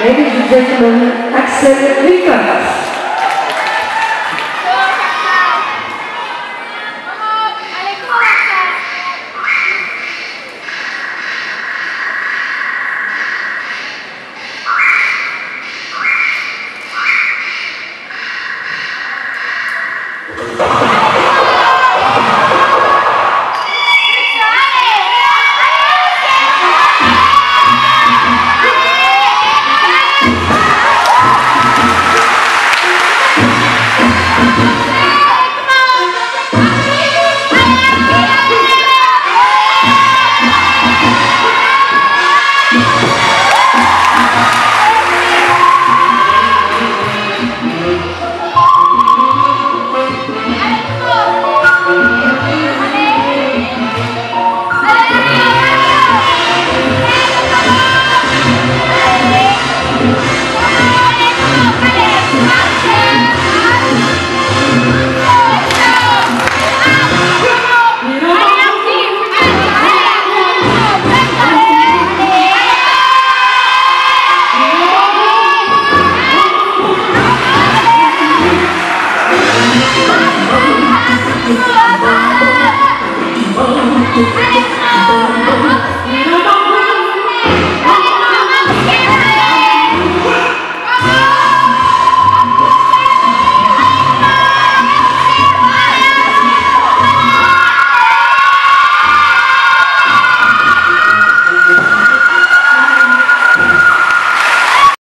Ladies and gentlemen, Axel Rivas. You.